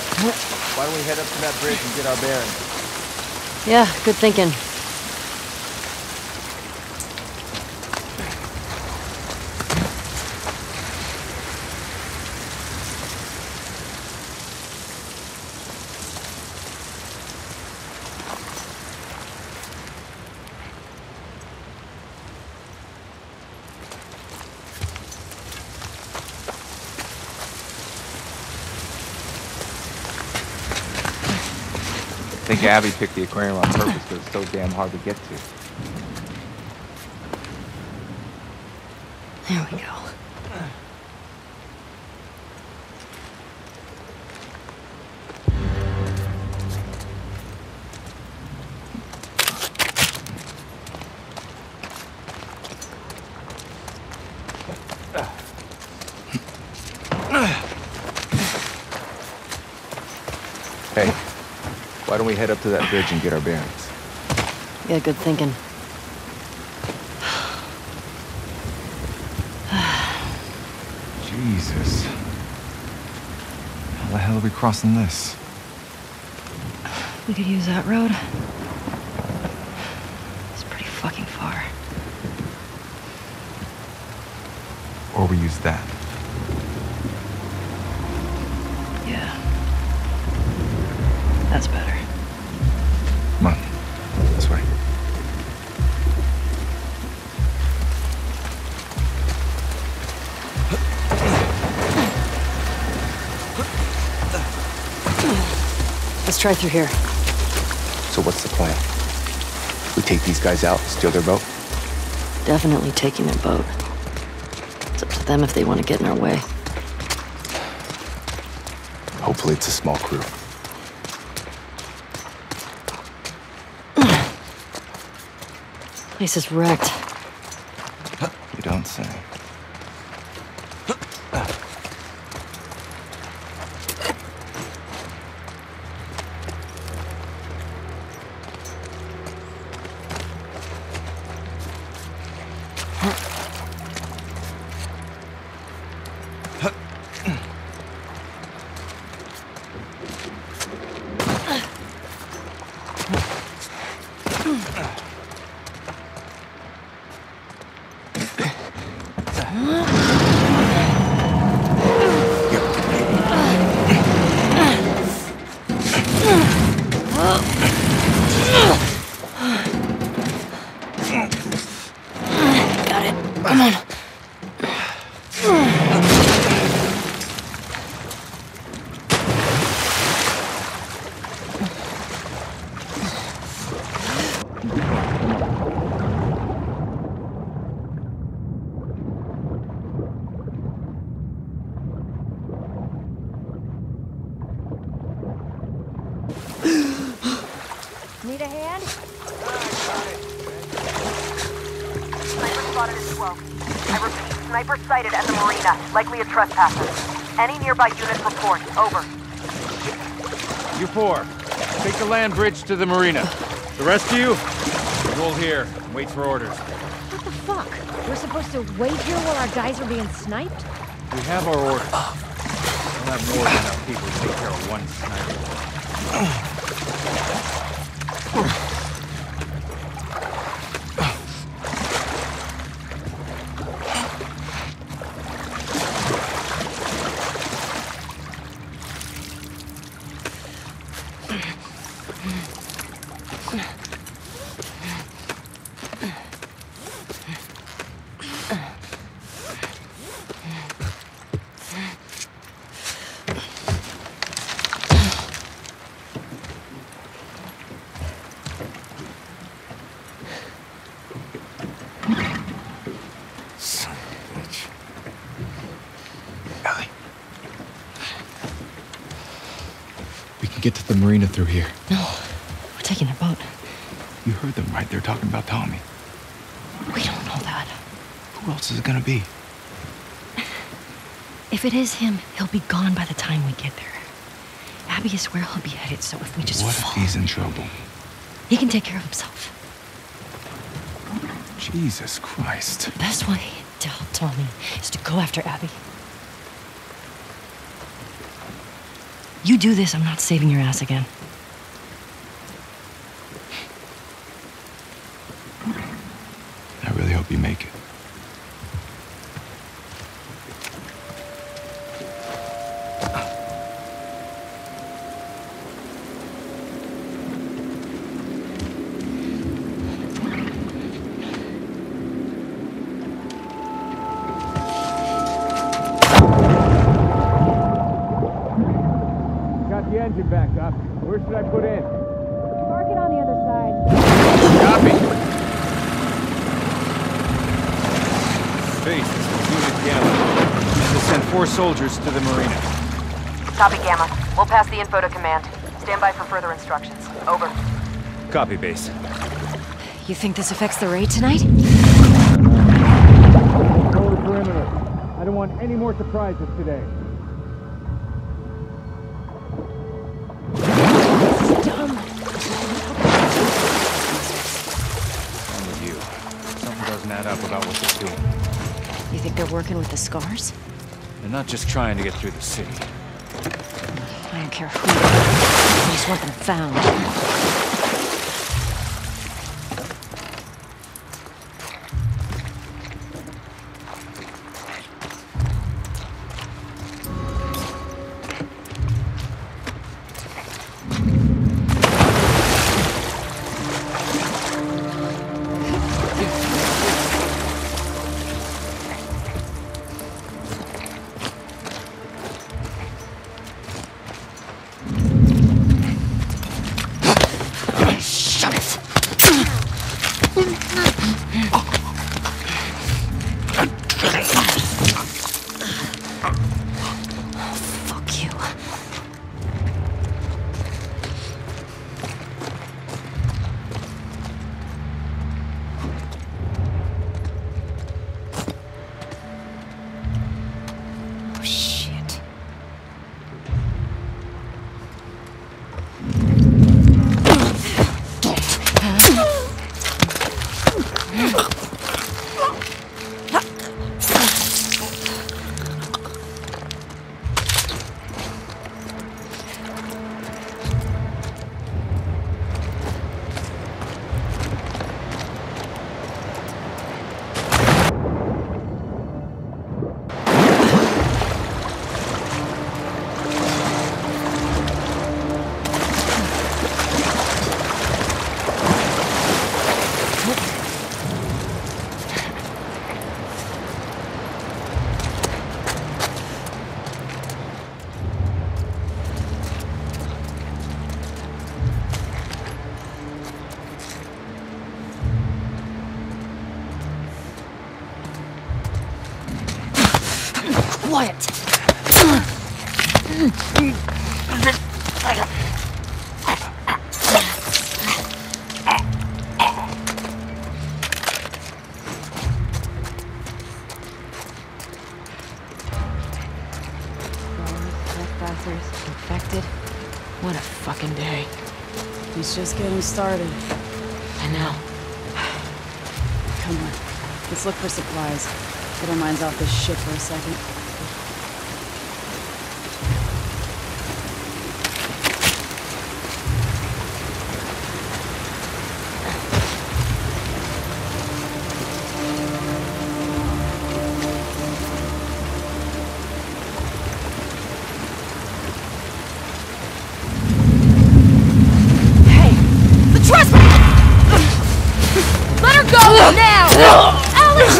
Why don't we head up to that bridge and get our bearings? Yeah, good thinking. I think Abby picked the aquarium on purpose because it's so damn hard to get to. There we go. Head up to that bridge and get our bearings? Yeah, good thinking. Jesus. How the hell are we crossing this? We could use that road. It's pretty fucking far. Or we use that. Try through here. So what's the plan? We take these guys out, steal their boat? Definitely taking their boat. It's up to them if they want to get in our way. Hopefully it's a small crew. Place is wrecked. Got likely a trespasser. Any nearby unit report. Over. You four, take the land bridge to the marina. The rest of you, roll here and wait for orders. What the fuck? We're supposed to wait here while our guys are being sniped? We have our orders. We'll have more than enough people to take care of one sniper. Get to the marina through here. No, we're taking their boat. You heard them, right? They're talking about Tommy. We don't know that. Who else is it gonna be? If it is him, he'll be gone by the time we get there. Abby is where he'll be headed, so if we just what if he's in trouble? he can take care of himself. Jesus Christ. The best way to help Tommy is to go after Abby. You do this, I'm not saving your ass again. Soldiers to the marina. Copy, Gamma. We'll pass the info to command. Stand by for further instructions. Over. Copy, base. You think this affects the raid tonight? Control the perimeter. I don't want any more surprises today. Wrong with you. Something doesn't add up about what they're doing. You think they're working with the scars? They're not just trying to get through the city. I don't care who. I just want them found. Quiet! Infected. What a fucking day. He's just getting started. I know. Come on. Let's look for supplies. Get our minds off this shit for a second. Now! Alex!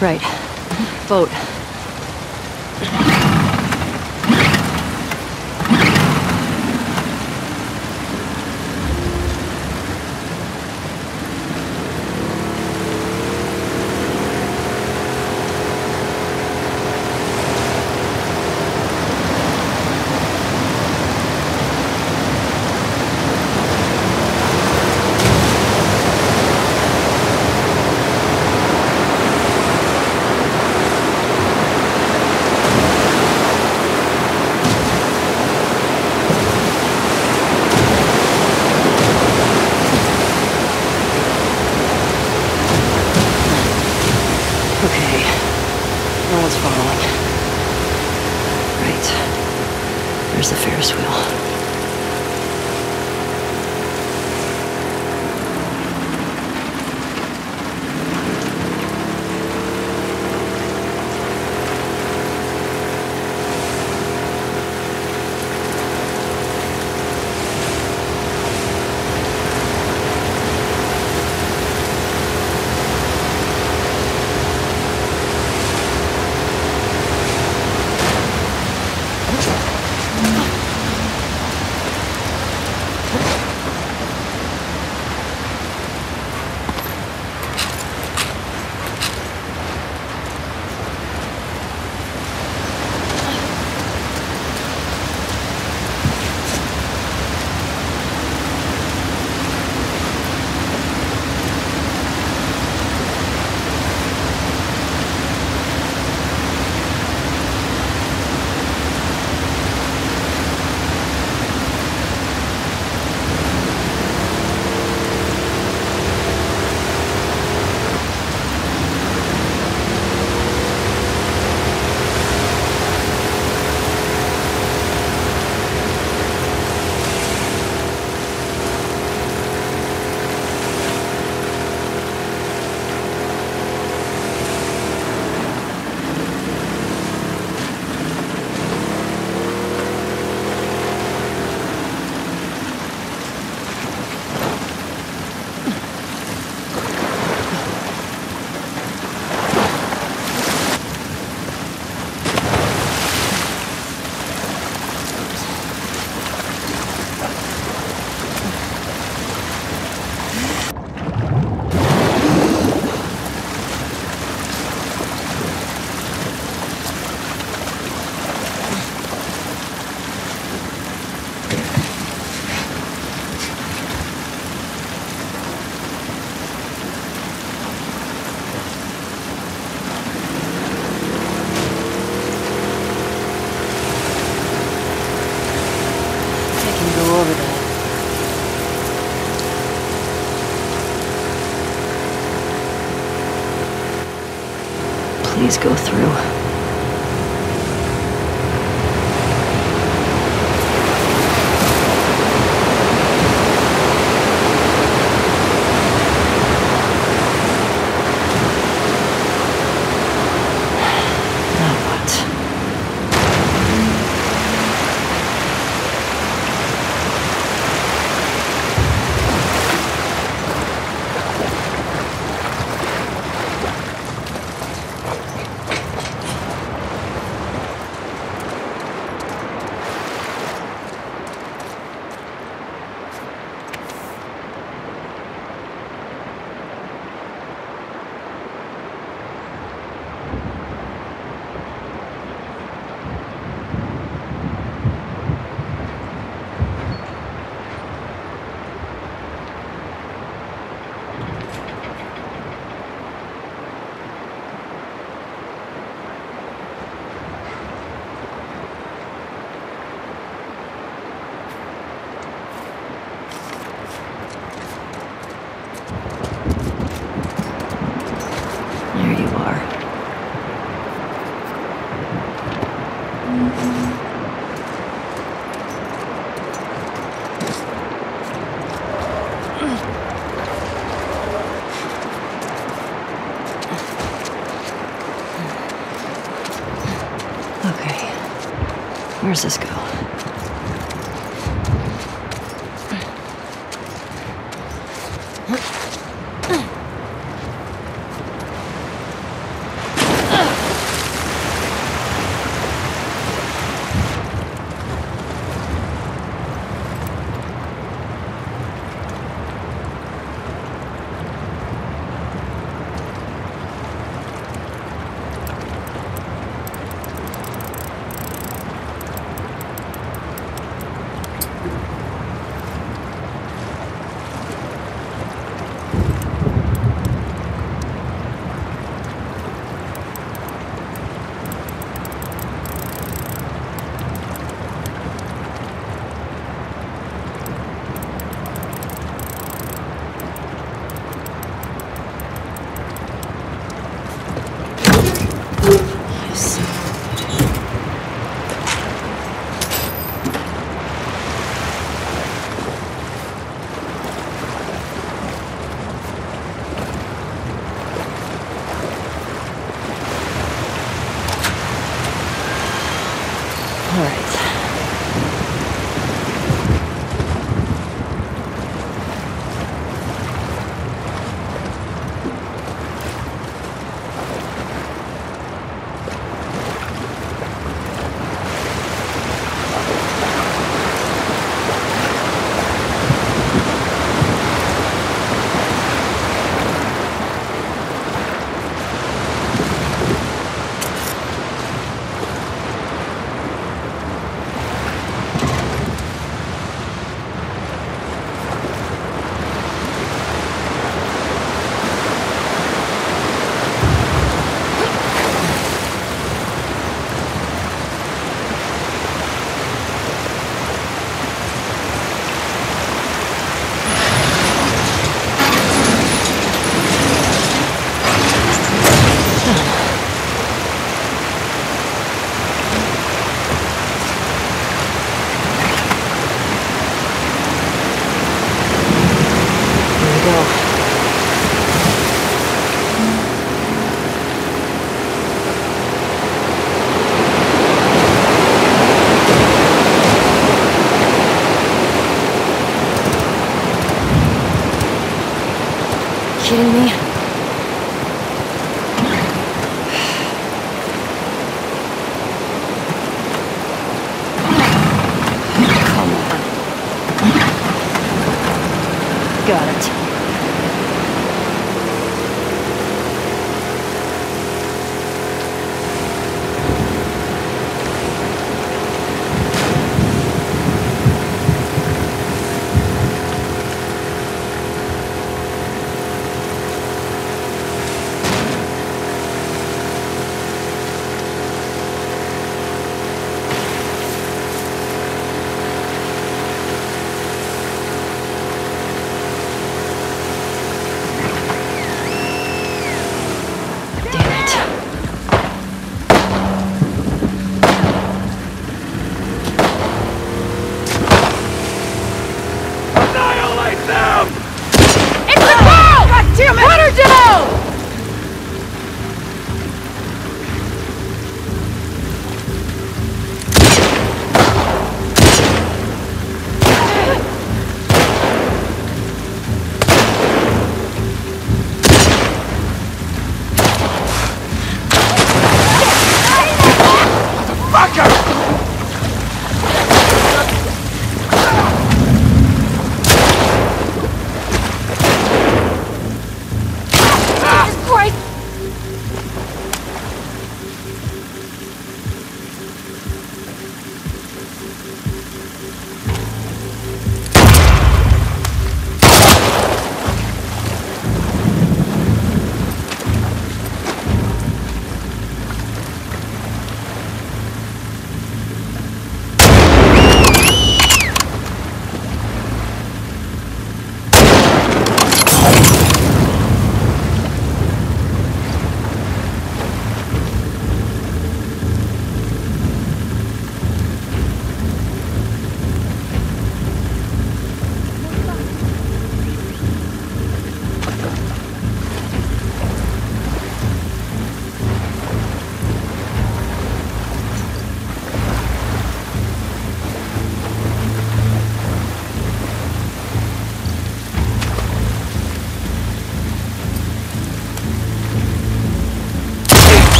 Right. Boat. Go through. Now what? There you are. Okay. Where's this go?